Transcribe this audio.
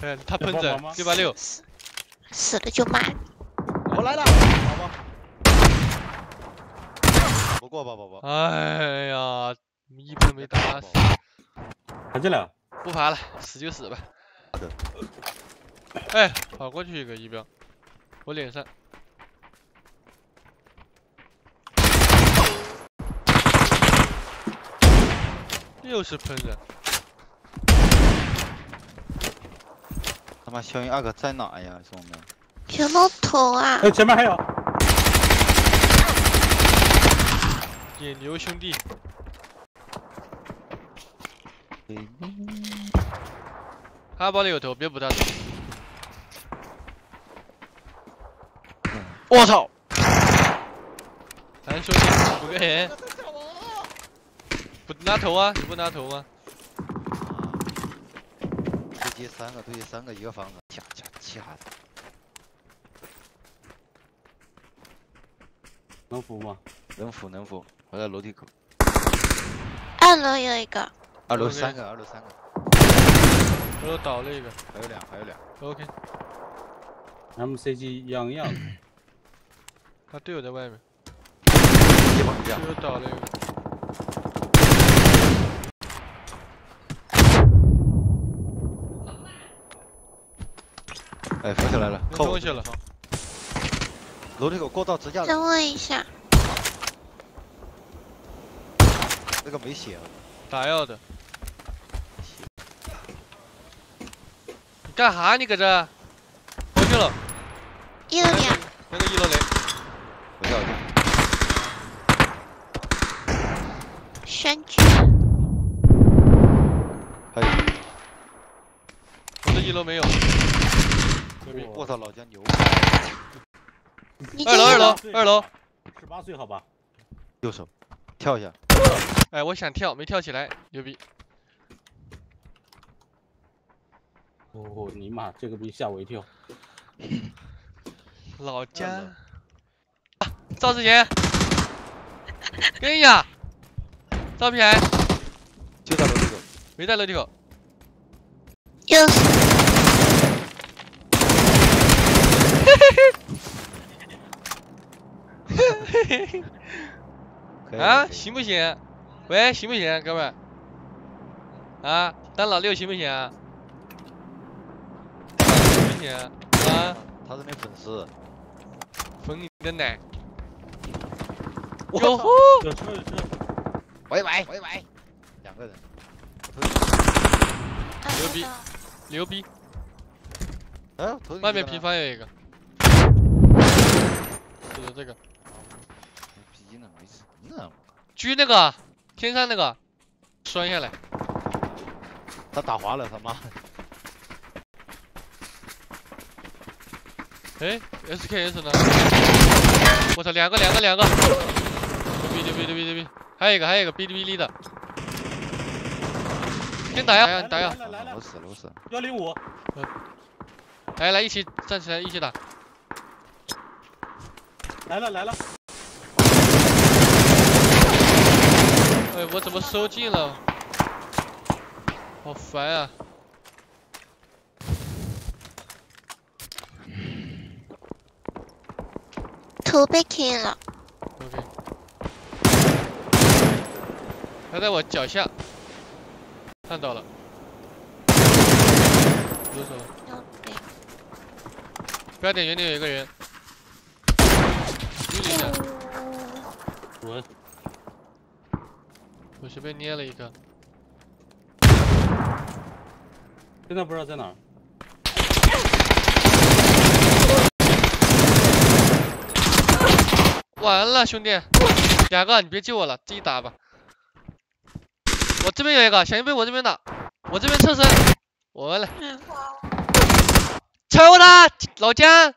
嗯，他喷子六八六，死了就骂。我来了，宝宝。不过吧，宝宝。哎呀，一分没打死。看见了。不爬了，死就死吧。哎，跑过去一个一标，我脸上。又是喷人！妈，小云二哥在哪呀，兄弟？全都头啊！哎，前面还有！野牛兄弟。他包里有头，别补他头。我操！咱兄弟五个人。不拿头啊？你不拿头吗？对三个，对接三个，一个房子，掐掐掐的。能扶吗？能扶能扶，我在楼梯口。二楼有一个。二楼三个，二楼三个。二楼倒了一个，还有俩，还有俩。OK。MCG 样样。他队友在外面。一绑架。又倒了一个。哎，扶起来了，扣过去了。楼梯口过道支架。等我一下。那个没血了。打药的。你干哈你搁这？过去了。一楼两。那个一楼雷。我掉下。旋转。还有。我的一楼没有。我操，老姜牛！二楼，二楼，二楼。十八岁好吧？右手，跳一下。哎，我想跳，没跳起来，牛逼。哦，尼玛，这个逼吓我一跳。老姜，赵志杰，跟一下，照片。就在楼梯口，没在楼梯口。又。嘿 啊，行不行？喂，行不行，哥们？啊，当老六行不行？行不行？啊？他是你粉丝，粉你的奶！哟吼！有车有车！喂喂喂喂，两个人，牛逼牛逼！啊，外面平房有一个，就是这个。狙那个，天上那个，摔下来，他打滑了，他妈！哎，SKS 呢？我操，两个两个两个，牛逼牛逼牛逼牛逼！还有一个还有一个哔哩哔哩的，先打呀打呀！我死了我死了！幺零五，来来一起站起来一起打！来了来了！哎，我怎么收进了？好烦啊！头被 kill 了。OK。他在我脚下，看到了。右手。不要点，原点有一个人。晕一下。稳。我随便捏了一个，现在不知道在哪儿。完了，兄弟，两个，你别救我了，自己打吧。我这边有一个，小心被我这边打。我这边侧身，我了，抽他，老姜。